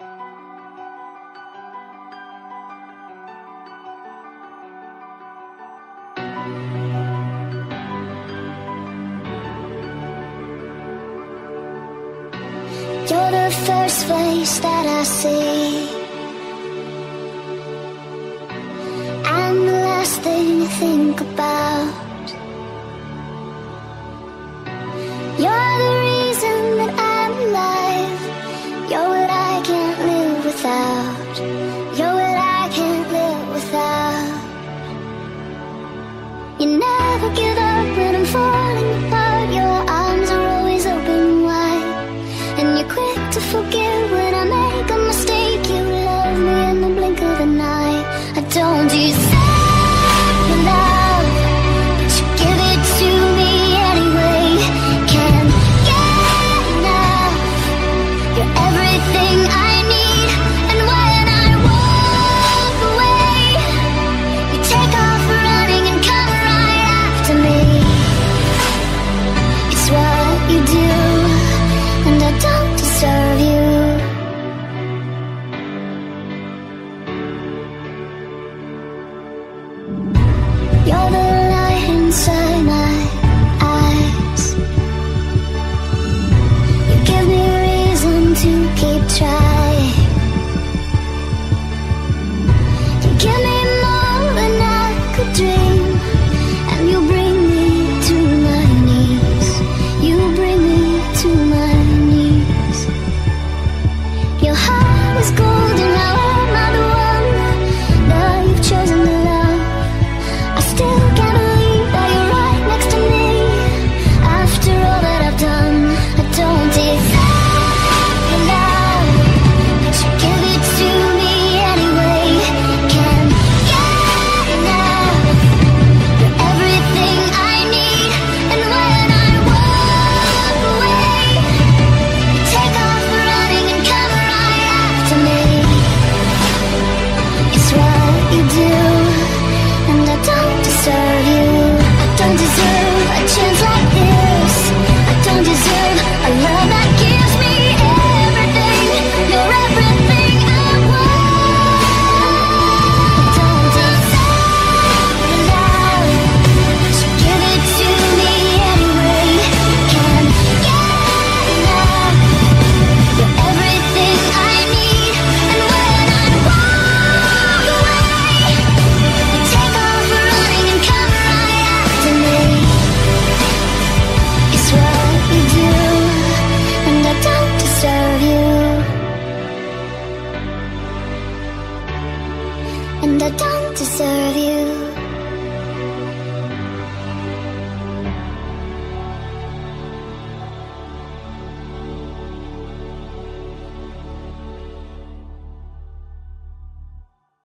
You're the first face that I see. And the last thing I think about. inside. and I don't deserve you.